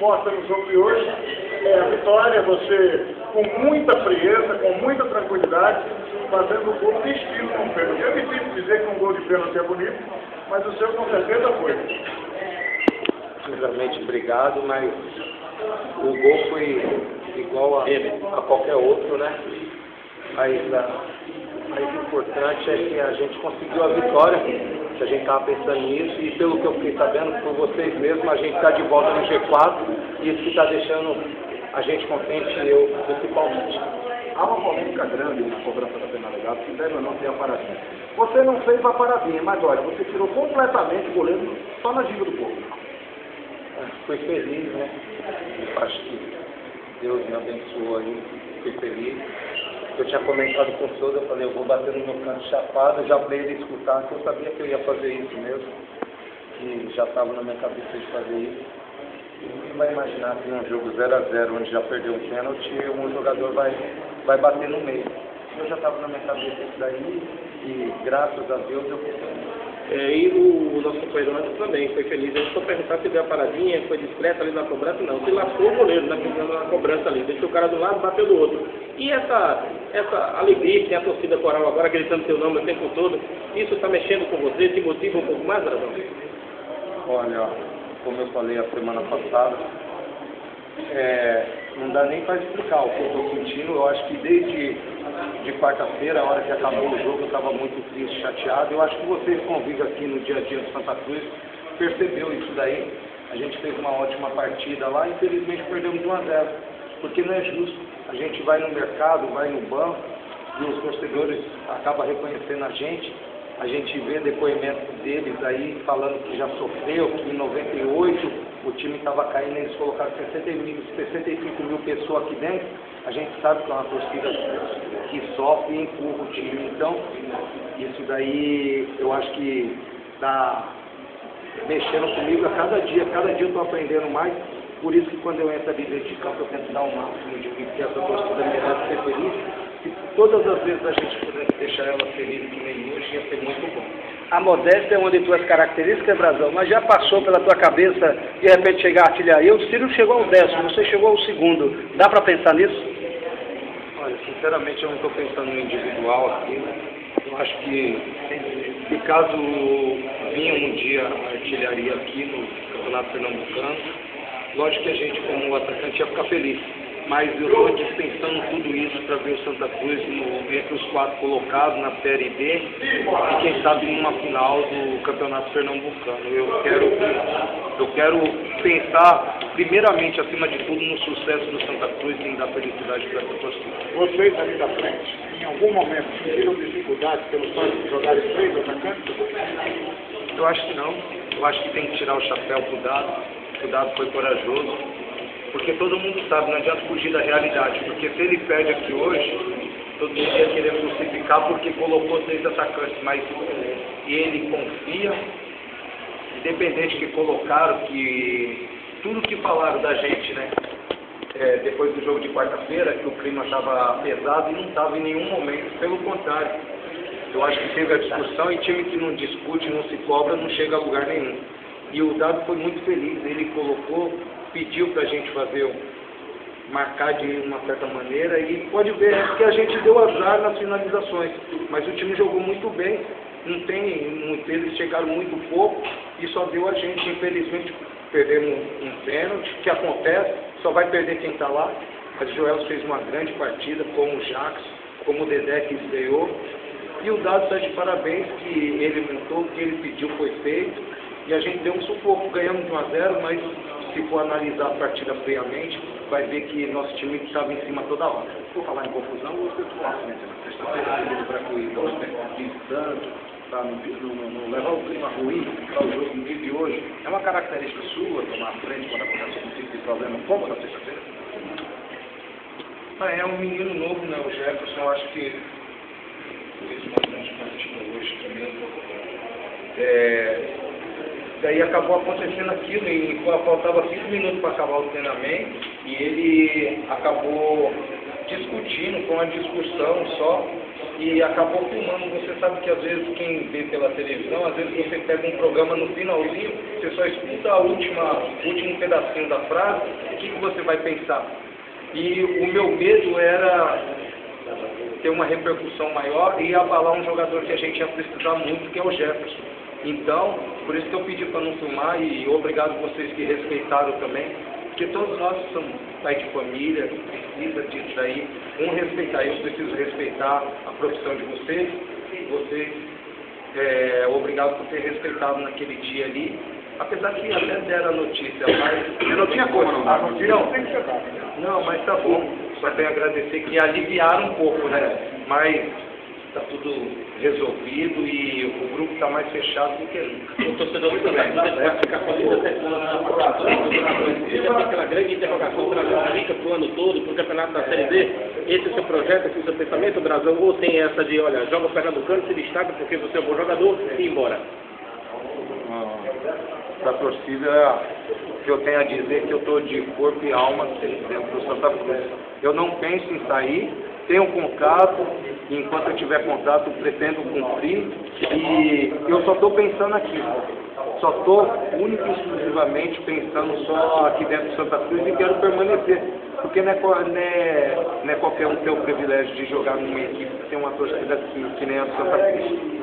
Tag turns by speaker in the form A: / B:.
A: importa no jogo de hoje é a vitória, você com muita frieza, com muita tranquilidade, fazendo o gol de estilo com pênalti. É difícil dizer que um gol de pênalti é bonito, mas o seu com certeza foi.
B: Primeiramente, obrigado, mas o gol foi igual a, a qualquer outro, né? Mas a mais importante é que a gente conseguiu a vitória, que a gente estava pensando nisso, e pelo que eu fiquei sabendo por vocês mesmos, a gente está de volta no G4, e isso que está deixando a gente contente, eu principalmente.
C: Há uma polêmica grande na cobrança da penalidade, se deve ou não ter a paradinha. Você não fez a paradinha, mas olha, você tirou completamente o goleiro só na giga do povo.
B: É, fui feliz, né? Acho que Deus me abençoou aí, fui feliz. Eu tinha comentado com o Souza, eu falei, eu vou bater no meu canto chapado, já para ele escutar, que eu sabia que eu ia fazer isso mesmo, que já estava na minha cabeça de fazer isso. E vai imaginar que num jogo 0 a 0 onde já perdeu um pênalti, um jogador vai, vai bater no meio. Eu já estava na minha cabeça isso daí, e graças a Deus eu consegui.
D: É, e o, o nosso companheiro Anderson também foi feliz. Gente foi perguntar se deu a paradinha, foi discreto ali na cobrança, não. Se lascou o goleiro na, na cobrança ali, deixou o cara do lado, bateu do outro. E essa, essa alegria que tem a torcida coral agora gritando seu nome o tempo todo, isso está mexendo com você, te motiva um pouco mais, Aragão?
B: Olha, como eu falei a semana passada, é, não dá nem para explicar o que eu estou sentindo. Eu acho que desde de quarta-feira, a hora que acabou o jogo, eu estava muito triste, chateado. Eu acho que vocês convivem aqui no dia a dia de Santa Cruz, percebeu isso daí. A gente fez uma ótima partida lá, infelizmente perdemos de 1 a 0, porque não é justo. A gente vai no mercado, vai no banco, e os torcedores acabam reconhecendo a gente a gente vê depoimentos deles aí falando que já sofreu, que em 98 o time estava caindo, eles colocaram 60 mil, 65 mil pessoas aqui dentro. A gente sabe que é uma torcida que sofre e empurra o time. Então, isso daí eu acho que está mexendo comigo a cada dia. Cada dia eu estou aprendendo mais. Por isso que quando eu entro ali dentro de campo, eu tento dar o máximo de que essa torcida merece ser feliz. Se todas as vezes a gente pudesse deixar ela feliz que nem hoje, ia ser muito bom.
E: A modéstia é uma de tuas características, Brasão, mas já passou pela tua cabeça de repente chegar a artilharia. O Ciro chegou ao décimo, você chegou ao segundo. Dá para pensar nisso?
B: Olha, sinceramente eu não estou pensando no individual aqui. Né? Eu acho que se caso vinha um dia a artilharia aqui no Campeonato Pernambucano, lógico que a gente como atacante ia ficar feliz mas eu estou dispensando tudo isso para ver o Santa Cruz no, entre os quatro colocados na Série B e quem sabe numa final do Campeonato Pernambucano. Eu quero, eu quero pensar primeiramente, acima de tudo, no sucesso do Santa Cruz e dar felicidade para essa torcida.
A: Vocês ali da frente, em algum momento, sentiram dificuldade pelo fato de jogarem três atacantes?
B: Eu acho que não. Eu acho que tem que tirar o chapéu pro Dado. O Dado foi corajoso porque todo mundo sabe, não adianta fugir da realidade, porque se ele perde aqui hoje, todo mundo ia querer crucificar porque colocou seis atacantes, mas ele confia, independente que colocaram, que tudo que falaram da gente, né? É, depois do jogo de quarta-feira, que o clima estava pesado e não estava em nenhum momento, pelo contrário. Eu acho que teve a discussão e time que não discute, não se cobra, não chega a lugar nenhum. E o Dado foi muito feliz, ele colocou pediu para a gente fazer um, marcar de uma certa maneira e pode ver que a gente deu azar nas finalizações, mas o time jogou muito bem, não tem, eles chegaram muito pouco e só deu a gente, infelizmente, perdemos um, um pênalti, que acontece, só vai perder quem está lá, mas o Joel fez uma grande partida, como o Jacques, como o Dedé que estreou, e o Dado está de parabéns que ele montou, o que ele pediu foi feito, e a gente deu um sufoco, ganhamos de 1 a 0, mas se for analisar a partida friamente, vai ver que nosso time estava em cima toda hora.
C: Por falar em confusão, você falou né? Sexta-feira, para que o tanto, para não, não, não, levar o clima ruim para o jogo no dia de hoje. É uma característica sua tomar frente quando acontece algum tipo de problema, como na sexta-feira?
B: Ah, é um menino novo, né? O Jefferson, eu acho que fez uma grande partida hoje também. É, Daí acabou acontecendo aquilo e faltava cinco minutos para acabar o treinamento e ele acabou discutindo, com uma discussão só, e acabou filmando. Você sabe que às vezes quem vê pela televisão, às vezes você pega um programa no finalzinho, você só escuta a última, o último pedacinho da frase, o que, que você vai pensar? E o meu medo era ter uma repercussão maior e abalar um jogador que a gente ia precisar muito, que é o Jefferson. Então, por isso que eu pedi para não filmar e obrigado vocês que respeitaram também, porque todos nós somos pai de família, precisa disso aí, um respeitar, eu preciso respeitar a profissão de vocês, vocês, é, obrigado por ter respeitado naquele dia ali, apesar que até deram a notícia, mas...
C: Eu não tinha como não dar.
B: Não, não, mas tá bom, só tenho a agradecer que aliviaram um pouco, né, mas está tudo resolvido e o grupo está mais fechado do que nunca.
D: O torcedor também, vai ficar feliz até tem aquela grande interrogação trazendo rica para o ano todo, para o campeonato da Série D. Esse é o seu projeto, esse é o seu pensamento, Brasil? Ou tem essa de, olha, joga o Pernambucano, se destaca porque você é um bom jogador e ir embora?
B: Para a torcida, que eu tenho a dizer que eu estou de corpo e alma dentro do Santa Cruz. Eu não penso em sair, tenho contrato, e enquanto eu tiver contrato, pretendo cumprir, e eu só estou pensando aqui. Só estou única e exclusivamente pensando só aqui dentro de Santa Cruz e quero permanecer. Porque não é, não é, não é qualquer um ter o privilégio de jogar numa equipe que tem uma torcida que, que nem a do Santa Cruz.